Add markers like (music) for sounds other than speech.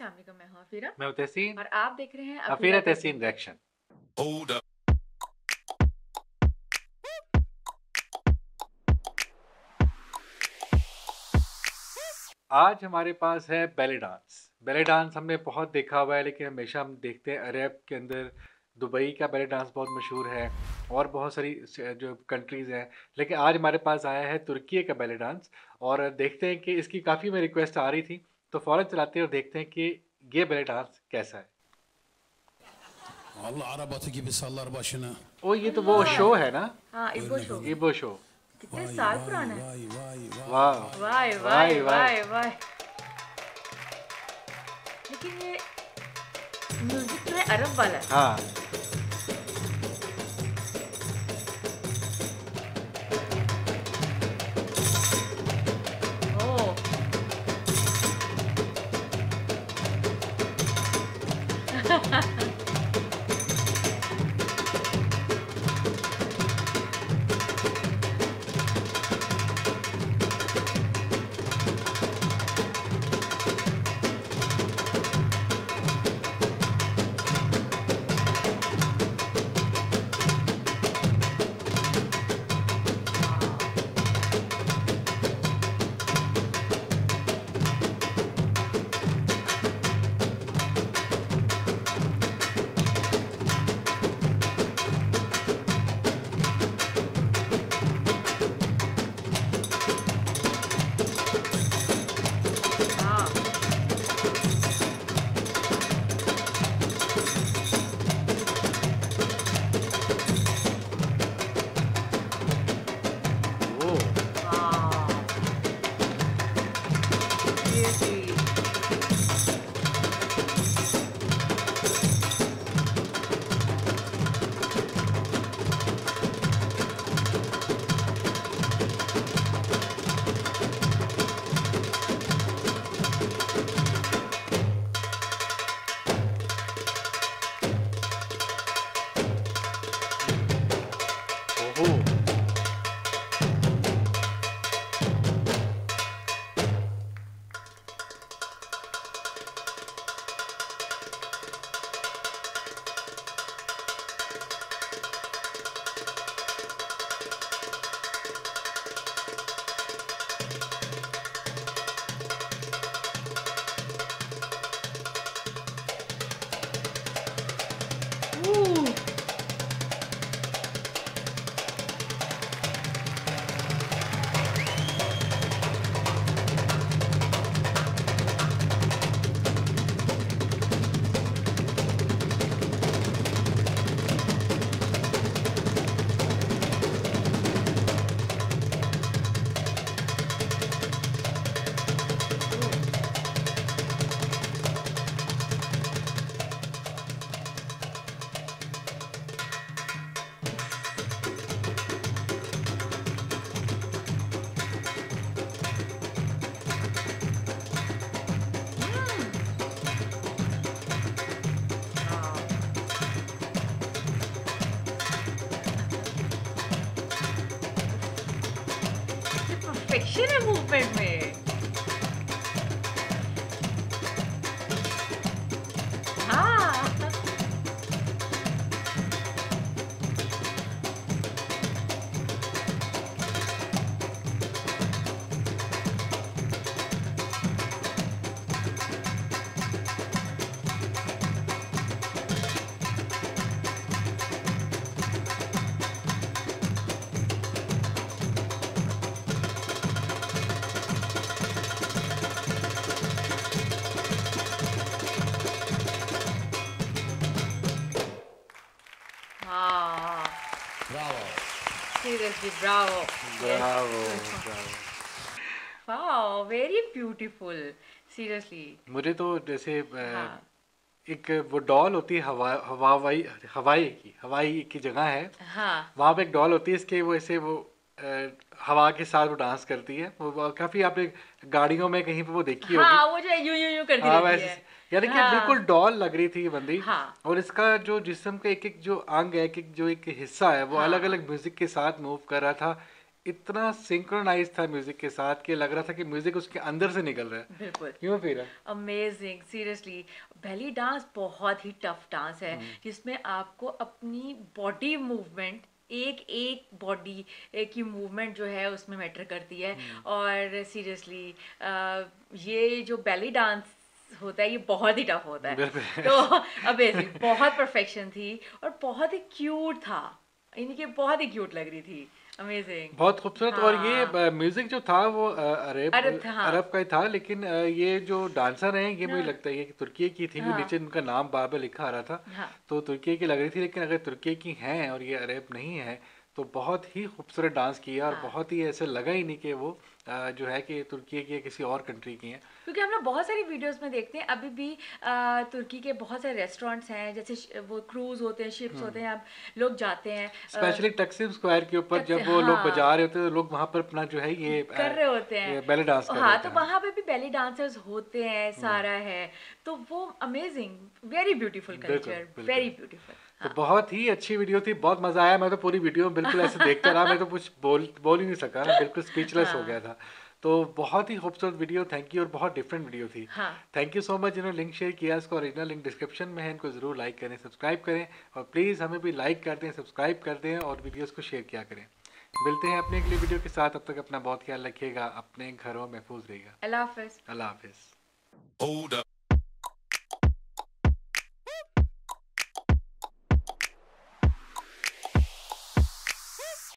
السلام علیکم میں ہوں افیرہ میں تحسین۔ اور آپ دیکھ رہے ہیں افیرہ تحسین ریئیکشن۔ آج ہمارے پاس ہے بیلی ڈانس۔ بیلی ڈانس ہم نے بہت دیکھا ہوا ہے لیکن ہمیشہ ہم دیکھتے ہیں عرب کے اندر دبئی کا بیلی ڈانس بہت مشہور ہے اور بہت ساری جو کنٹریز ہیں۔ لیکن آج ہمارے پاس آیا ہے ترکی کا بیلی ڈانس اور دیکھتے ہیں کہ اس کی کافی میں ریکویسٹ آ رہی تھی۔ تو فوراً چلاتے ہیں اور دیکھتے ہیں کہ یہ بیلی ڈانس کیسا ہے۔ Allah arabatı gibi sallar başına. او یہ تو وہ شو ہے نا۔ ہاں ایبو شو۔ کتنے سال پرانا ہے. واہ وائے، وائے وائے۔ وائے وائے لیکن یہ میوزک جو ہے عرب والا۔ ہے ہاں۔ Ha ha ha! Seriously. اوہو پرفیکشن ہے موومنٹ میں Bravo. Seriously bravo bravo bravo wow very beautiful seriously مجھے تو جیسے ہاں۔ ایک وہ ڈال ہوتی ہے ہوائی ہوائی کی ہوائی کی جگہ ہے۔ ہاں۔ وہاں پہ ایک ڈال ہوتی ہے اس کے وہ ایسے وہ ہوا کے ساتھ وہ ڈانس کرتی ہے۔ وہ کافی آپ نے گاڑیوں میں کہیں پہ وہ دیکھی ہوگی۔ ہاں وہ جو یوں یوں کرتی ہاں ہے۔ یعنی کہ ہاں۔ بالکل ڈال لگ رہی تھی یہ بندی۔ ہاں۔ اور اس کا جو جسم کا ایک ایک جو انگ ہے ایک ایک جو ایک حصہ ہے وہ ہاں۔ الگ الگ میوزک کے ساتھ موو کر رہا تھا۔ اتنا سنکرونائز تھا میوزک کے ساتھ کہ لگ رہا تھا کہ میوزک اس کے اندر سے نکل رہا ہے۔ بالکل۔ کیوں پھر؟ امیزنگ سیریسلی بیلی ڈانس بہت ہی ٹف ڈانس ہے۔ جس میں آپ کو اپنی باڈی موومنٹ ایک ایک باڈی کی موومنٹ جو ہے اس میں میٹر کرتی ہے۔ اور سیریسلی یہ جو بیلی ڈانس ہوتا ہے یہ بہت ہی ٹف ہوتا ہے۔ تو امیزنگ بہت پرفیکشن تھی اور بہت ہی کیوٹ تھا۔ یعنی کہ بہت ہی کیوٹ لگ رہی تھی۔ امیزنگ بہت خوبصورت۔ اور یہ ہاں۔ میوزک جو تھا وہ عرب ہاں۔ عرب کا ہی تھا لیکن یہ جو ڈانسر ہیں یہ مجھے ہاں۔ لگتا ہے کہ ترکیے کی تھی نیچے ان کا نام بار بار لکھا آ رہا تھا۔ تو ترکیے کی لگ رہی تھی لیکن اگر ترکیے کی ہیں اور یہ عرب نہیں ہے تو بہت ہی خوبصورت ڈانس کیا اور بہت ہی ایسے لگا ہی نہیں کہ وہ جو ہے کہ ترکی کی کسی اور کنٹری کی ہیں۔ کیونکہ ہم لوگ بہت ساری ویڈیوز میں دیکھتے ہیں ابھی بھی ترکی کے بہت سارے ریسٹورینٹس ہیں جیسے وہ کروز ہوتے ہیں شپس ہوتے ہیں اب لوگ جاتے ہیں اسپیشلی ٹیکسیم اسکوائر کے اوپر جب وہ لوگ ہاں۔ بجا رہے ہوتے ہیں لوگ وہاں پر اپنا جو ہے یہ کر رہے ہوتے ہیں۔ بیلی ڈانس ہاں تو وہاں پہ بھی بیلی ڈانسرز ہوتے ہیں سارا ہے۔ تو وہ amazing very beautiful culture very beautiful تو ہاں۔ بہت ہی اچھی ویڈیو تھی بہت مزہ آیا میں تو پوری ویڈیو بالکل ایسے دیکھتا رہا میں تو کچھ بول بول ہی نہیں سکا بالکل اسپیچ لیس ہو (laughs) ہاں۔ گیا تھا۔ تو بہت ہی خوبصورت ویڈیو تھینک یو اور بہت ڈفرینٹ ویڈیو تھی. تھینک یو سو مچ جنہوں نے لنک شیئر کیا اس کا اوریجنل لنک ڈسکرپشن میں ہے ان کو ضرور لائک کریں سبسکرائب کریں اور پلیز ہمیں بھی لائک کر دیں سبسکرائب کر دیں اور ویڈیوز کو شیئر کیا کریں. ملتے ہیں اپنے اگلی ویڈیو کے ساتھ. اب تک اپنا بہت خیال رکھیے گا اپنے گھروں محفوظ رہے گا. اللہ حافظ. اللہ حافظ.